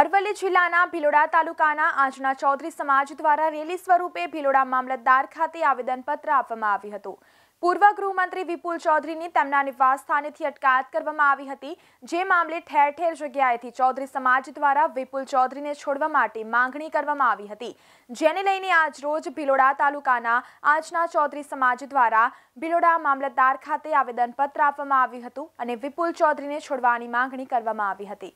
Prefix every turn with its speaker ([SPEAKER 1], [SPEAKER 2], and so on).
[SPEAKER 1] અરવલ્લી જિલ્લાના ભિલોડા તાલુકાના આંજના ચૌધરી સમાજ દ્વારા રેલી સ્વરૂપે ભિલોડા મામલતદાર ખાતે આવેદનપત્ર આપવામાં આવ્યું હતું. પૂર્વ ગૃહમંત્રી વિપુલ ચૌધરીની તેમના નિવાસ સ્થાનેથી અટકાયત કરવામાં આવી હતી, જે મામલે ઠેર ઠેર જગ્યાએથી ચૌધરી સમાજ દ્વારા વિપુલ ચૌધરીને છોડવા માટે માંગણી કરવામાં આવી હતી. જેને લઈને આજ રોજ ભિલોડા તાલુકાના આંચના ચૌધરી સમાજ દ્વારા ભિલોડા મામલતદાર ખાતે આવેદનપત્ર આપવામાં આવ્યું હતું અને વિપુલ ચૌધરીને છોડવાની માંગણી કરવામાં આવી હતી.